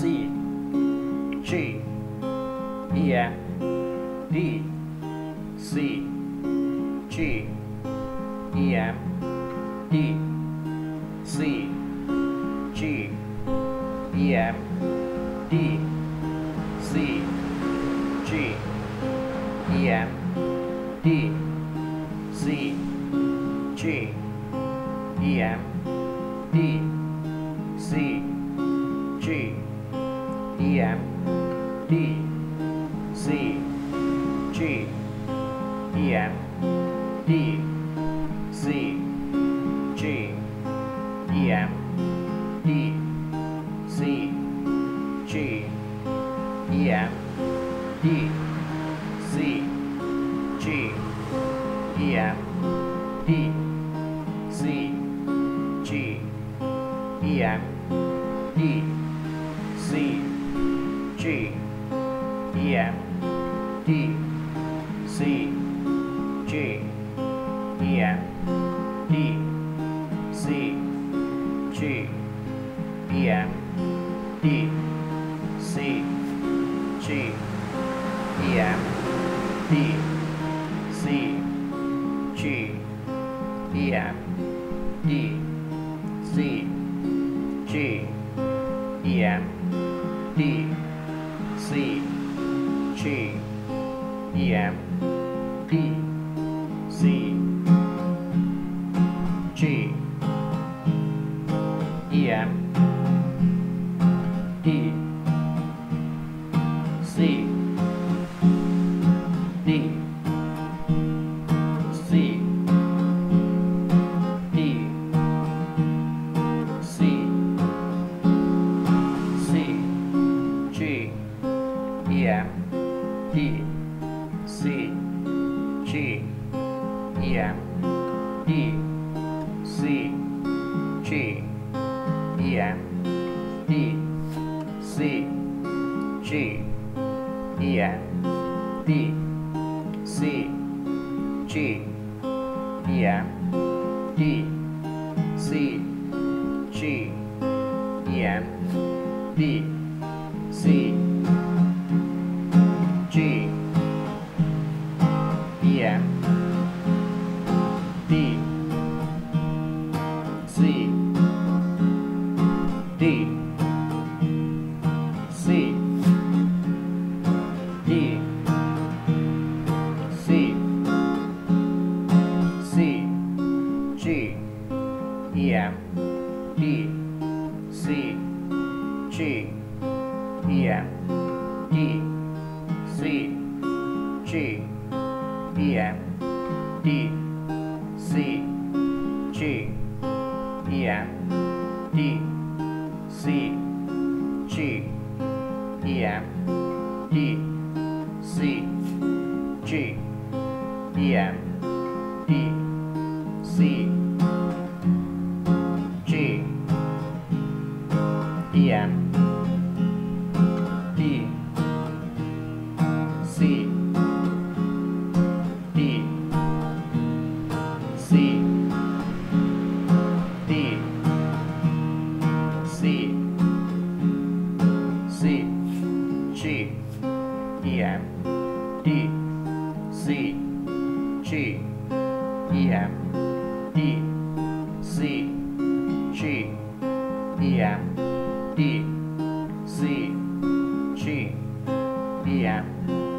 C G E F D C G E F D C G E F D C G E F D C G E F D C G EM, G E F D C G E F D C G E F D C G E F D C G E F D C G E F D C G E F D C G E F D C G E F D C G E F D C G E F D C G E F D C G E F D C F D C G E F D C G E F D C G E F D C G E F D C G E F C. C. G. E. F D. C. G. E. F D. C. G. E. F D. C. G. E. F D